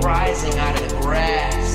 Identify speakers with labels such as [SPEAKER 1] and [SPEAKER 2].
[SPEAKER 1] rising out of the grass.